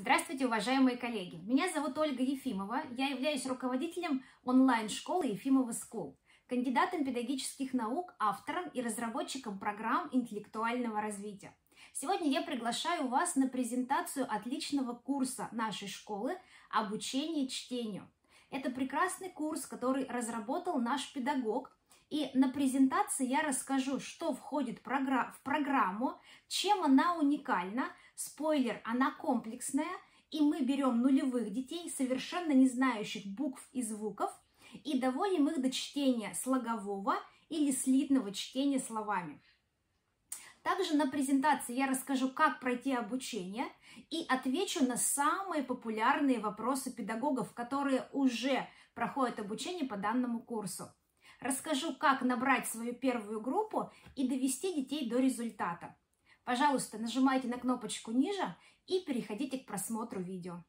Здравствуйте, уважаемые коллеги! Меня зовут Ольга Ефимова. Я являюсь руководителем онлайн-школы Ефимова School, кандидатом педагогических наук, автором и разработчиком программ интеллектуального развития. Сегодня я приглашаю вас на презентацию отличного курса нашей школы «Обучение чтению». Это прекрасный курс, который разработал наш педагог, и на презентации я расскажу, что входит в программу, чем она уникальна. Спойлер, она комплексная, и мы берем нулевых детей, совершенно не знающих букв и звуков, и доводим их до чтения слогового или слитного чтения словами. Также на презентации я расскажу, как пройти обучение и отвечу на самые популярные вопросы педагогов, которые уже проходят обучение по данному курсу. Расскажу, как набрать свою первую группу и довести детей до результата. Пожалуйста, нажимайте на кнопочку ниже и переходите к просмотру видео.